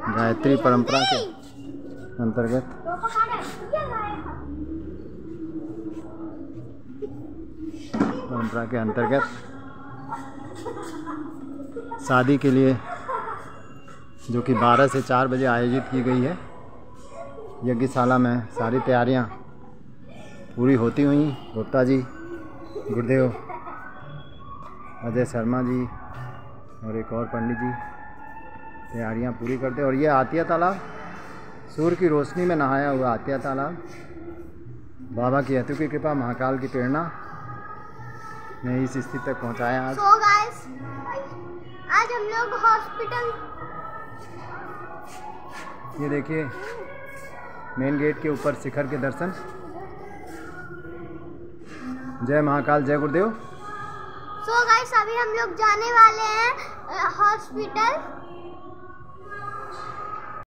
गायत्री परंपरा के अंतर्गत। परंपरा के अंतर्गत शादी के लिए, जो कि 12 से 4 बजे आयोजित की गई है, यज्ञशाला में सारी तैयारियाँ पूरी होती हुई, गुप्ता जी, गुरुदेव, अजय शर्मा जी और एक और पंडित जी तैयारियाँ पूरी करते और ये आतिया तालाब सूर्य की रोशनी में नहाया हुआ आतिया तालाब बाबा की अतु की कृपा महाकाल की प्रेरणा ने इस स्थिति तक पहुँचाया आज। सो गाइस आज हम लोग हॉस्पिटल ये देखिए मेन गेट के ऊपर शिखर के दर्शन। जय महाकाल जय गुरुदेव। सो गाइस अभी हम लोग जाने वाले हैं हॉस्पिटल